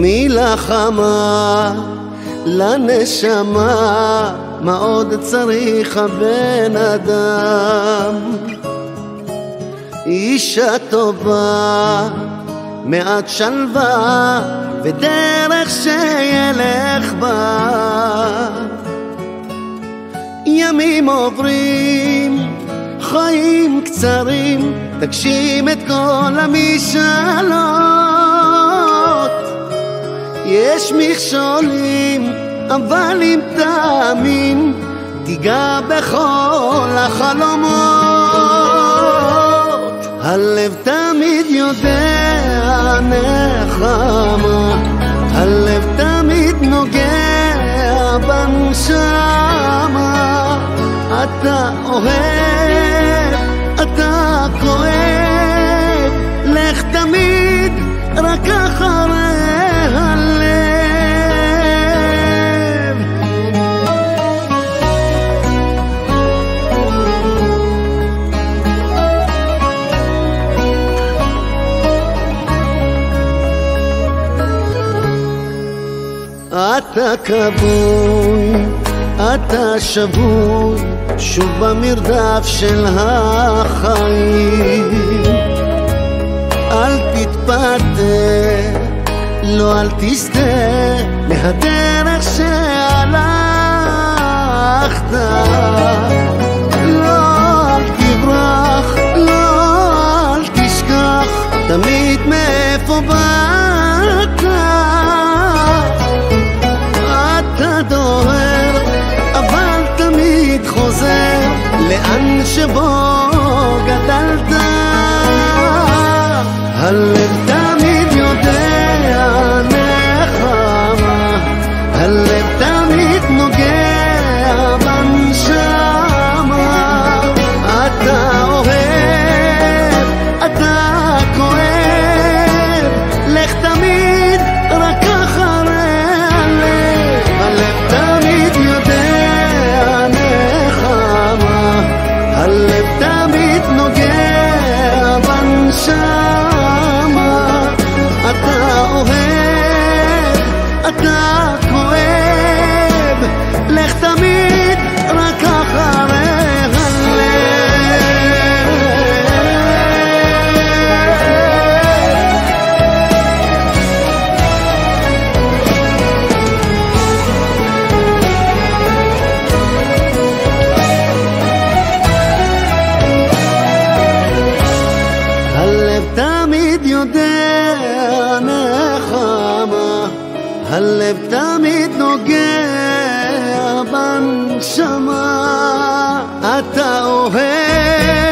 מלחמה לנשמה, מה עוד צריך הבן אדם? אישה טובה, מעט שלווה, ודרך שילך בה. ימים עוברים, חיים קצרים, תגשים את כל המשאלות. יש מכשולים, אבל אם תאמין, תיגע בכל החלומות. הלב תמיד יודע נחמה, הלב תמיד נוגע בנשמה. אתה אוהב, אתה כואב, לך תמיד רק אחרי אתה כבוי, אתה שבוי, שוב במרדף של החיים. אל תתפתה, לא אל תסטה מהדרך שהלכת. לא אל תברח, לא אל תשכח, תמיד מאיפה באת. חוזר לאן שבו גדלת. הלב הלב תמיד נוגע בנשמה. אתה אוהב